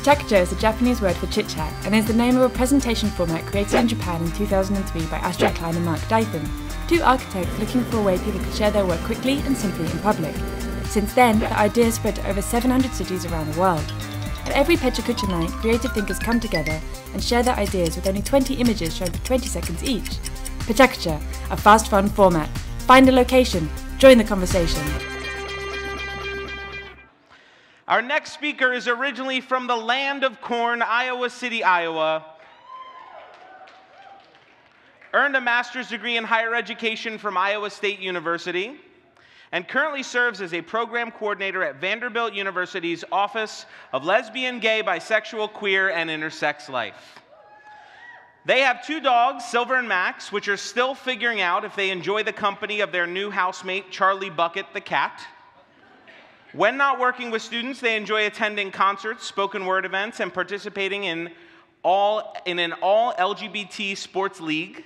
Pechakucha is a Japanese word for chit chat and is the name of a presentation format created in Japan in 2003 by Astrid Klein and Mark Dytham, two architects looking for a way people could share their work quickly and simply in public. Since then, the idea spread to over 700 cities around the world. At every Pechakucha night, creative thinkers come together and share their ideas with only 20 images shown for 20 seconds each. Pechakucha, a fast fun format. Find a location, join the conversation. Our next speaker is originally from the land of corn, Iowa City, Iowa. Earned a master's degree in higher education from Iowa State University and currently serves as a program coordinator at Vanderbilt University's Office of Lesbian, Gay, Bisexual, Queer, and Intersex Life. They have two dogs, Silver and Max, which are still figuring out if they enjoy the company of their new housemate, Charlie Bucket the cat. When not working with students, they enjoy attending concerts, spoken word events, and participating in, all, in an all LGBT sports league.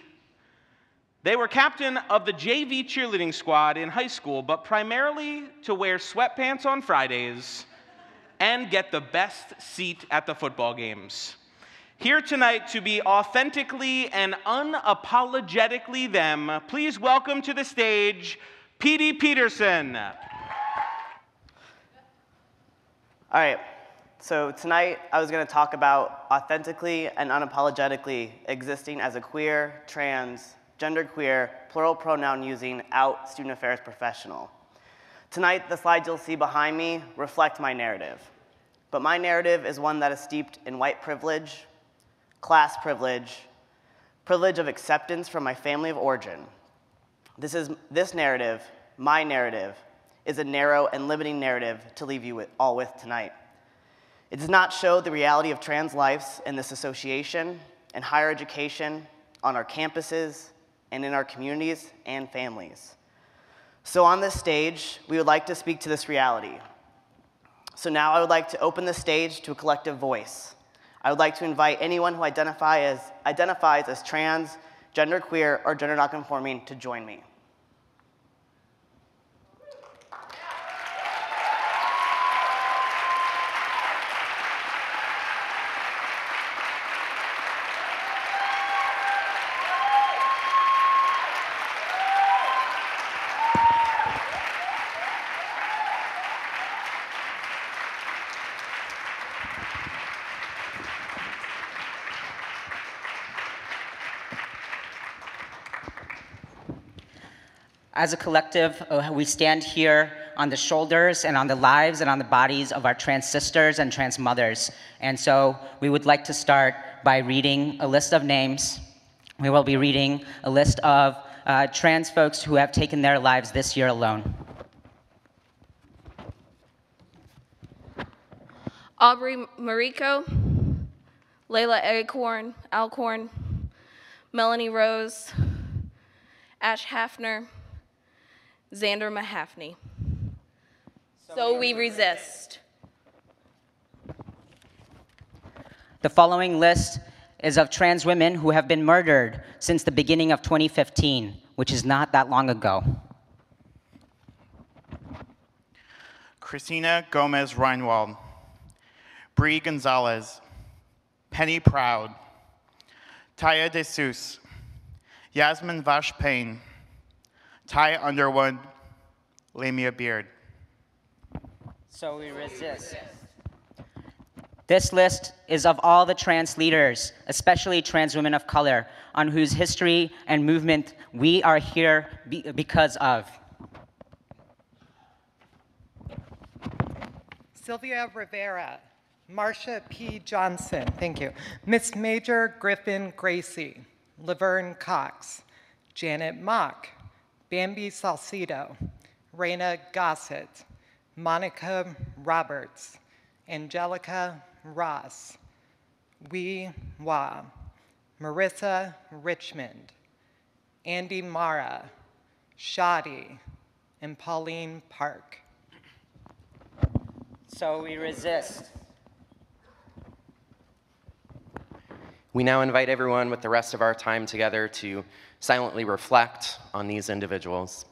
They were captain of the JV cheerleading squad in high school, but primarily to wear sweatpants on Fridays and get the best seat at the football games. Here tonight to be authentically and unapologetically them, please welcome to the stage Petey Peterson. All right, so tonight I was going to talk about authentically and unapologetically existing as a queer, trans, genderqueer, plural pronoun using out student affairs professional. Tonight, the slides you'll see behind me reflect my narrative. But my narrative is one that is steeped in white privilege, class privilege, privilege of acceptance from my family of origin. This, is, this narrative, my narrative, is a narrow and limiting narrative to leave you with, all with tonight. It does not show the reality of trans lives in this association and higher education on our campuses and in our communities and families. So on this stage, we would like to speak to this reality. So now I would like to open the stage to a collective voice. I would like to invite anyone who identify as, identifies as trans, genderqueer, or gender nonconforming to join me. As a collective, uh, we stand here on the shoulders and on the lives and on the bodies of our trans sisters and trans mothers. And so we would like to start by reading a list of names. We will be reading a list of uh, trans folks who have taken their lives this year alone. Aubrey Mariko, Leelah Acorn, Alcorn, Melonie Rose, Ash Haffner, Xander Mahaffney. So we resist. The following list is of trans women who have been murdered since the beginning of 2015, which is not that long ago. Kristina Gomez Reinwald, Bree Gonzalez, Penny Proud, Taya De Yazmin Vash Payne, Ty Underwood, a Beard. So we resist. This list is of all the trans leaders, especially trans women of color, on whose history and movement we are here be because of. Sylvia Rivera, Marsha P. Johnson, thank you. Miss Major Griffin Gracy, Laverne Cox, Janet Mock, Bamby Salcedo, Reina Gossett, Monica Roberts, Angelica Ross, Wee Wah, Marisa Richmond, Andy Marra, Shadi, and Pauline Park. So we resist. We now invite everyone with the rest of our time together to silently reflect on these individuals.